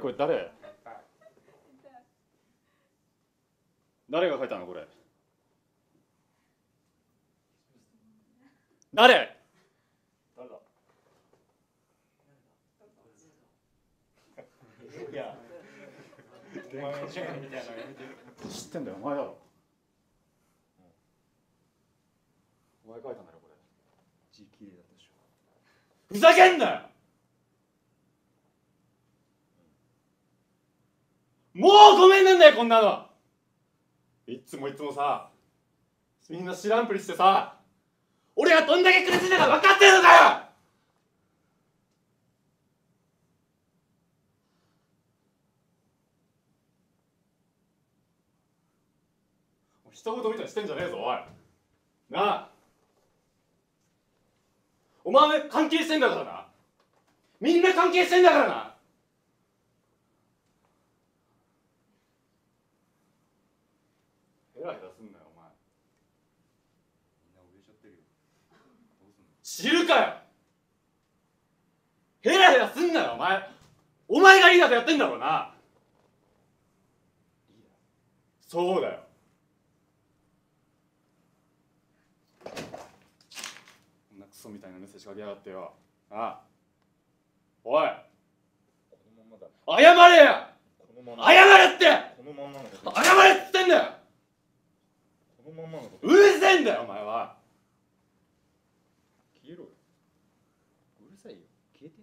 これ誰？誰が書いたのこれ？誰？誰だ？いや。お前が違うみたいなのやめて知ってんだよお前だろ、お前書いたんだろこれ。字綺麗だったでしょ。ふざけんなよもうごめんなんだよこんなの。いつもいつもさみんな知らんぷりしてさ俺がどんだけ苦しんだか分かってるのかよ。人事みたいにしてんじゃねえぞおい。なあ。お前関係してんだからな。みんな関係してんだからな。ヘラヘラすんなよお前。みんな売れちゃってるよ。どうすんの？知るかよ。ヘラヘラすんなよお前。お前がリーダーでやってんだろうな。リーダそうだよ。こんなクソみたいなメッセージ書きやがってよ。ああ。おい。ーこのまんまだ。謝れよこのまんま謝れって。このまんまのこと。謝れっつってんだよこのまんまのこと。うるせえんだよお前は。消えろよ。うるさいよ。消えて。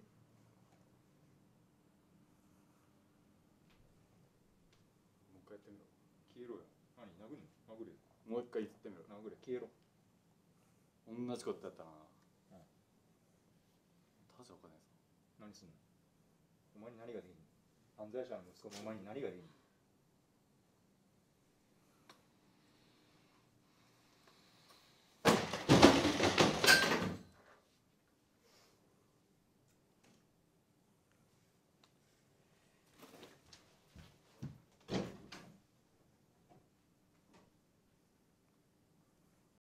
もう一回やってみろ。消えろよ。何？殴るの？殴れよ。もう一回言ってみろ。殴れ。消えろ。同じことやったな。うん。たじゃおかねえぞ。何すんの？お前に何ができんの？犯罪者の息子のお前に何ができんの？